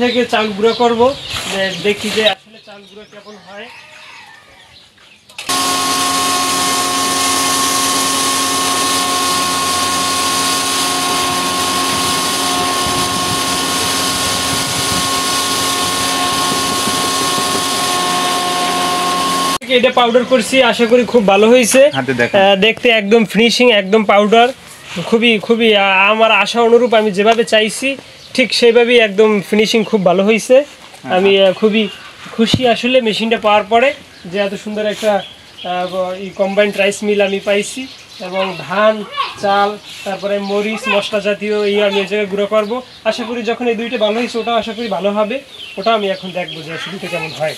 থেকে চাল গুঁড়ো করব। যে দেখি যে আসলে চাল গুঁড়ো কেমন হয়। এটা পাউডার করছি আশা করি খুব ভালো হয়েছে। দেখতে একদম ফিনিশিং একদম পাউডার খুবই খুবই আমার আশা অনুরূপ আমি যেভাবে চাইছি ঠিক সেইভাবেই একদম ফিনিশিং খুব ভালো হয়েছে আমি খুবই খুশি আসলে মেশিনটা পাওয়ার পরে যে এত সুন্দর একটা কম্বাইন্ড রাইস মিল আমি পাইছি এবং ধান চাল তারপরে মরিচ মশলা জাতীয় এই আমি এই জায়গায় গুঁড়ো করব। আশা করি যখন এই দুইটা ভালো হয়েছে ওটাও আশা করি ভালো হবে। ওটা আমি এখন দেখব যে এটা কেমন হয়।